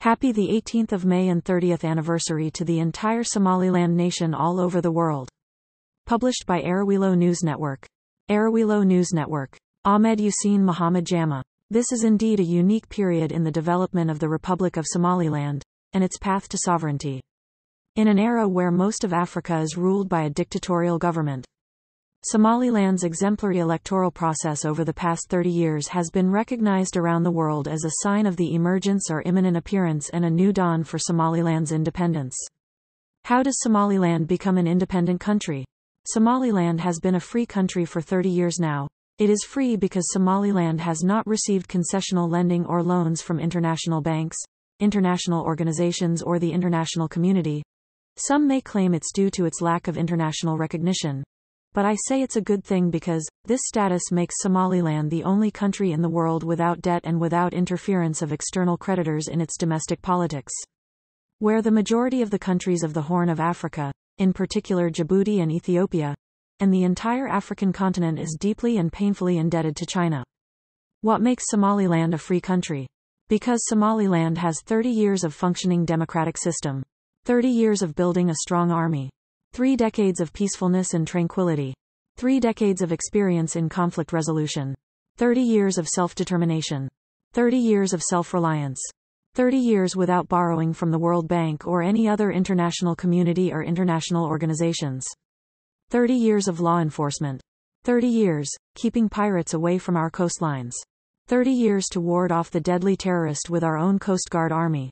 Happy the 18th of May and 30th anniversary to the entire Somaliland nation all over the world. Published by Arawilo News Network. Arawilo News Network. Ahmed Yasin Mohamed Jama. This is indeed a unique period in the development of the Republic of Somaliland, and its path to sovereignty. In an era where most of Africa is ruled by a dictatorial government, Somaliland's exemplary electoral process over the past 30 years has been recognized around the world as a sign of the emergence or imminent appearance and a new dawn for Somaliland's independence. How does Somaliland become an independent country? Somaliland has been a free country for 30 years now. It is free because Somaliland has not received concessional lending or loans from international banks, international organizations, or the international community. Some may claim it's due to its lack of international recognition, but I say it's a good thing because, this status makes Somaliland the only country in the world without debt and without interference of external creditors in its domestic politics. Where the majority of the countries of the Horn of Africa, in particular Djibouti and Ethiopia, and the entire African continent is deeply and painfully indebted to China. What makes Somaliland a free country? Because Somaliland has 30 years of functioning democratic system, 30 years of building a strong army, Three decades of peacefulness and tranquility. Three decades of experience in conflict resolution. 30 years of self-determination. 30 years of self-reliance. 30 years without borrowing from the World Bank or any other international community or international organizations. 30 years of law enforcement. 30 years, keeping pirates away from our coastlines. 30 years to ward off the deadly terrorist with our own Coast Guard army.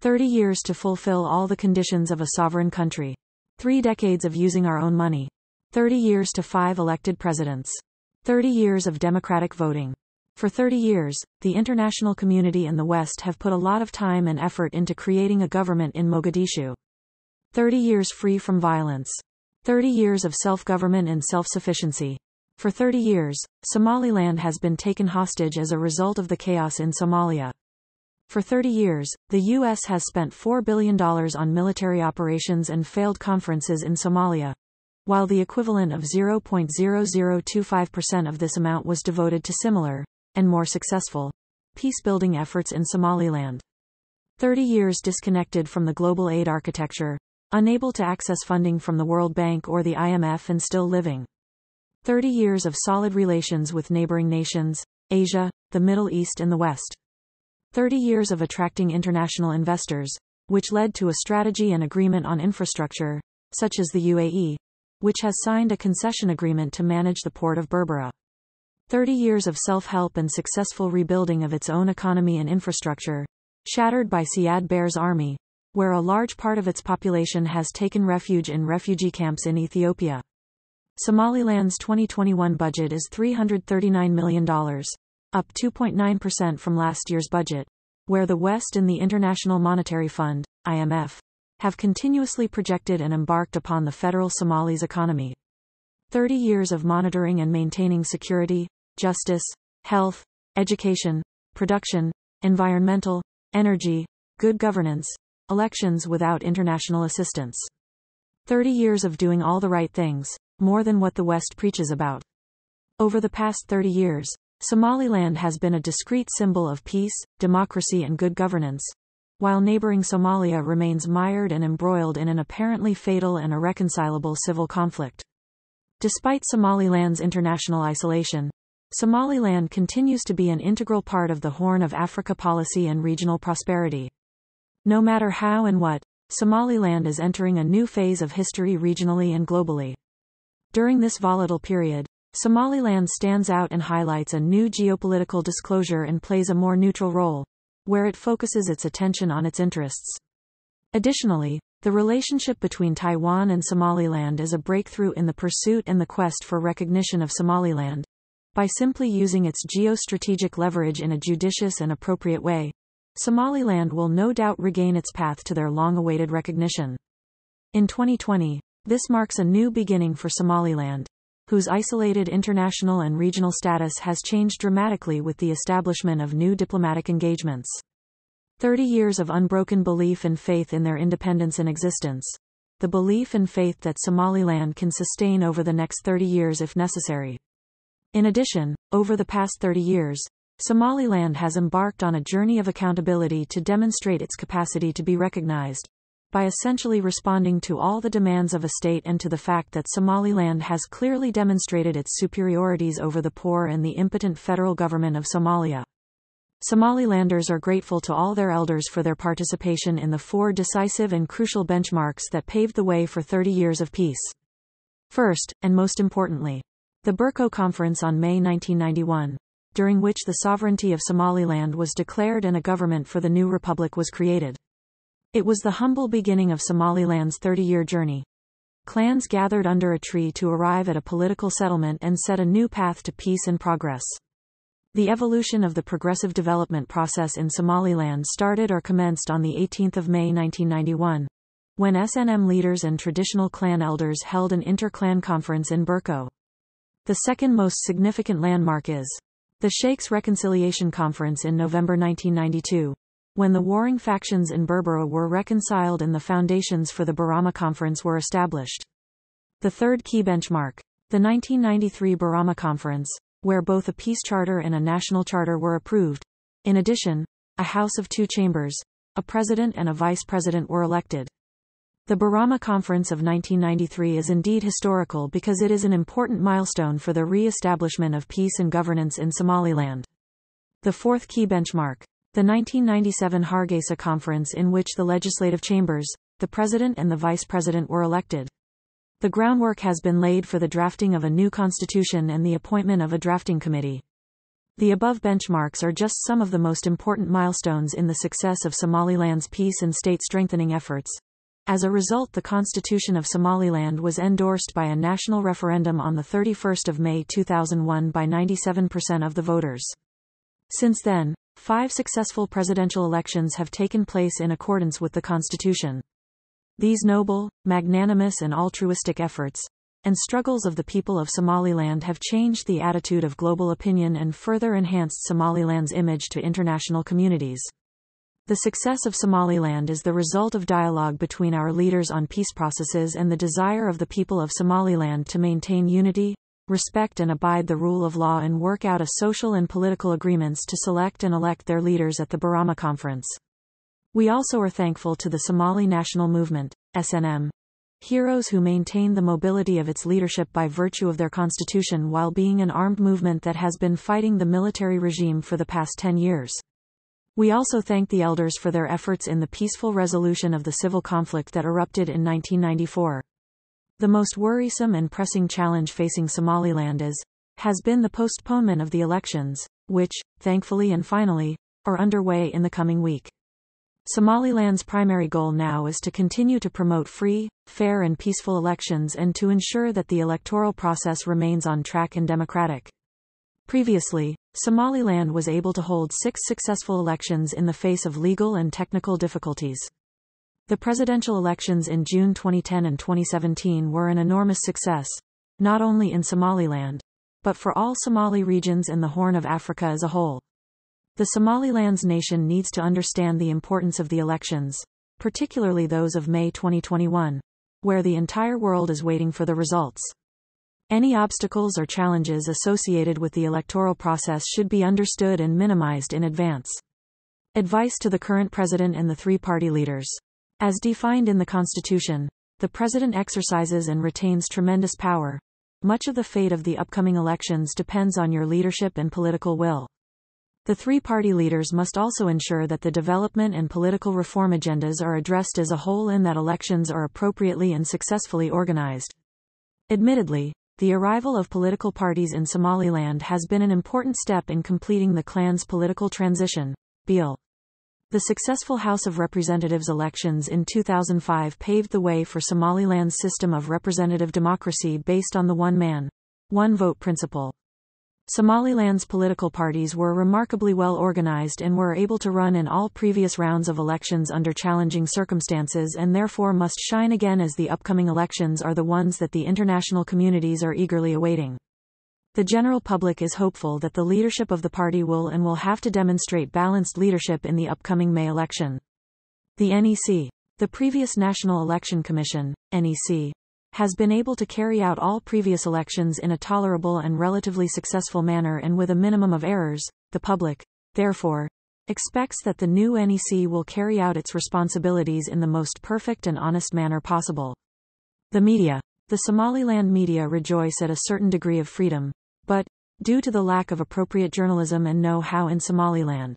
30 years to fulfill all the conditions of a sovereign country. Three decades of using our own money. 30 years to five elected presidents. 30 years of democratic voting. For 30 years, the international community and the West have put a lot of time and effort into creating a government in Mogadishu. 30 years free from violence. 30 years of self-government and self-sufficiency. For 30 years, Somaliland has been taken hostage as a result of the chaos in Somalia. For 30 years, the U.S. has spent $4 billion on military operations and failed conferences in Somalia, while the equivalent of 0.0025% of this amount was devoted to similar, and more successful, peace-building efforts in Somaliland. 30 years disconnected from the global aid architecture, unable to access funding from the World Bank or the IMF and still living. 30 years of solid relations with neighboring nations, Asia, the Middle East and the West. 30 years of attracting international investors, which led to a strategy and agreement on infrastructure, such as the UAE, which has signed a concession agreement to manage the port of Berbera. 30 years of self-help and successful rebuilding of its own economy and infrastructure, shattered by Siad Barre's army, where a large part of its population has taken refuge in refugee camps in Ethiopia. Somaliland's 2021 budget is $339 million, up 2.9% from last year's budget, where the West and the International Monetary Fund, IMF, have continuously projected and embarked upon the federal Somalis economy. 30 years of monitoring and maintaining security, justice, health, education, production, environmental, energy, good governance, elections without international assistance. 30 years of doing all the right things, more than what the West preaches about. Over the past 30 years, Somaliland has been a discrete symbol of peace, democracy and good governance, while neighboring Somalia remains mired and embroiled in an apparently fatal and irreconcilable civil conflict. Despite Somaliland's international isolation, Somaliland continues to be an integral part of the Horn of Africa policy and regional prosperity. No matter how and what, Somaliland is entering a new phase of history regionally and globally. During this volatile period, Somaliland stands out and highlights a new geopolitical disclosure and plays a more neutral role, where it focuses its attention on its interests. Additionally, the relationship between Taiwan and Somaliland is a breakthrough in the pursuit and the quest for recognition of Somaliland. By simply using its geostrategic leverage in a judicious and appropriate way, Somaliland will no doubt regain its path to their long awaited recognition. In 2020, this marks a new beginning for Somaliland whose isolated international and regional status has changed dramatically with the establishment of new diplomatic engagements. 30 years of unbroken belief and faith in their independence and existence. The belief and faith that Somaliland can sustain over the next 30 years if necessary. In addition, over the past 30 years, Somaliland has embarked on a journey of accountability to demonstrate its capacity to be recognized, by essentially responding to all the demands of a state and to the fact that Somaliland has clearly demonstrated its superiorities over the poor and the impotent federal government of Somalia. Somalilanders are grateful to all their elders for their participation in the four decisive and crucial benchmarks that paved the way for 30 years of peace. First, and most importantly, the Burco Conference on May 1991, during which the sovereignty of Somaliland was declared and a government for the new republic was created. It was the humble beginning of Somaliland's 30 year journey. Clans gathered under a tree to arrive at a political settlement and set a new path to peace and progress. The evolution of the progressive development process in Somaliland started or commenced on 18 May 1991, when SNM leaders and traditional clan elders held an inter-clan conference in Burco. The second most significant landmark is the Sheikhs Reconciliation Conference in November 1992, when the warring factions in Berbera were reconciled and the foundations for the Borama Conference were established. The third key benchmark, the 1993 Borama Conference, where both a peace charter and a national charter were approved. In addition, a House of two chambers, a president and a vice president were elected. The Borama Conference of 1993 is indeed historical because it is an important milestone for the re-establishment of peace and governance in Somaliland. The fourth key benchmark, the 1997 Hargeisa Conference in which the legislative chambers, the president and the vice president were elected. The groundwork has been laid for the drafting of a new constitution and the appointment of a drafting committee. The above benchmarks are just some of the most important milestones in the success of Somaliland's peace and state strengthening efforts. As a result, the Constitution of Somaliland was endorsed by a national referendum on the 31st of May 2001 by 97% of the voters. Since then, five successful presidential elections have taken place in accordance with the Constitution. These noble, magnanimous and altruistic efforts, and struggles of the people of Somaliland have changed the attitude of global opinion and further enhanced Somaliland's image to international communities. The success of Somaliland is the result of dialogue between our leaders on peace processes and the desire of the people of Somaliland to maintain unity, respect and abide the rule of law and work out a social and political agreements to select and elect their leaders at the Borama Conference. We also are thankful to the Somali National Movement, SNM, heroes who maintain the mobility of its leadership by virtue of their constitution while being an armed movement that has been fighting the military regime for the past 10 years. We also thank the elders for their efforts in the peaceful resolution of the civil conflict that erupted in 1994. The most worrisome and pressing challenge facing Somaliland is, has been the postponement of the elections, which, thankfully and finally, are underway in the coming week. Somaliland's primary goal now is to continue to promote free, fair and peaceful elections and to ensure that the electoral process remains on track and democratic. Previously, Somaliland was able to hold six successful elections in the face of legal and technical difficulties. The presidential elections in June 2010 and 2017 were an enormous success, not only in Somaliland, but for all Somali regions in the Horn of Africa as a whole. The Somaliland's nation needs to understand the importance of the elections, particularly those of May 2021, where the entire world is waiting for the results. Any obstacles or challenges associated with the electoral process should be understood and minimized in advance. Advice to the current president and the three party leaders. As defined in the Constitution, the president exercises and retains tremendous power. Much of the fate of the upcoming elections depends on your leadership and political will. The three party leaders must also ensure that the development and political reform agendas are addressed as a whole and that elections are appropriately and successfully organized. Admittedly, the arrival of political parties in Somaliland has been an important step in completing the clan's political transition. Beale. The successful House of Representatives elections in 2005 paved the way for Somaliland's system of representative democracy based on the one man, one vote principle. Somaliland's political parties were remarkably well organized and were able to run in all previous rounds of elections under challenging circumstances and therefore must shine again as the upcoming elections are the ones that the international communities are eagerly awaiting. The general public is hopeful that the leadership of the party will and will have to demonstrate balanced leadership in the upcoming May election. The NEC, the previous National Election Commission, NEC, has been able to carry out all previous elections in a tolerable and relatively successful manner and with a minimum of errors, the public, therefore, expects that the new NEC will carry out its responsibilities in the most perfect and honest manner possible. The media. The Somaliland media rejoice at a certain degree of freedom, but, due to the lack of appropriate journalism and know-how in Somaliland,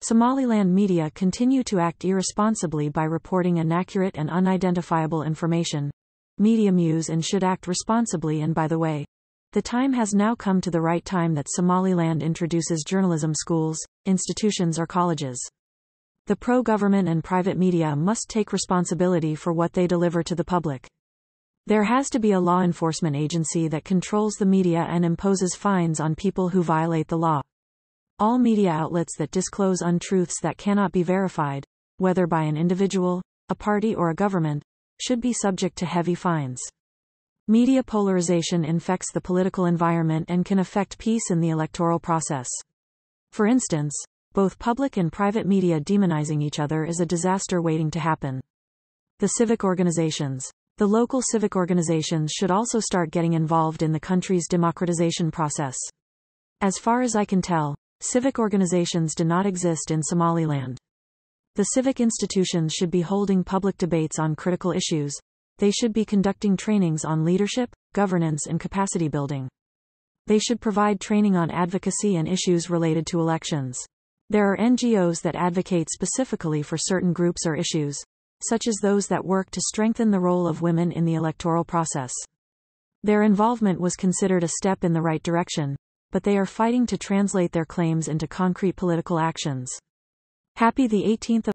Somaliland media continue to act irresponsibly by reporting inaccurate and unidentifiable information. Media muse and should act responsibly and by the way, the time has now come to the right time that Somaliland introduces journalism schools, institutions or colleges. The pro-government and private media must take responsibility for what they deliver to the public. There has to be a law enforcement agency that controls the media and imposes fines on people who violate the law. All media outlets that disclose untruths that cannot be verified, whether by an individual, a party or a government, should be subject to heavy fines. Media polarization infects the political environment and can affect peace in the electoral process. For instance, both public and private media demonizing each other is a disaster waiting to happen. The civic organizations. The local civic organizations should also start getting involved in the country's democratization process. As far as I can tell, civic organizations do not exist in Somaliland. The civic institutions should be holding public debates on critical issues, they should be conducting trainings on leadership, governance, and capacity building. They should provide training on advocacy and issues related to elections. There are NGOs that advocate specifically for certain groups or issues, such as those that work to strengthen the role of women in the electoral process. Their involvement was considered a step in the right direction, but they are fighting to translate their claims into concrete political actions. Happy the 18th of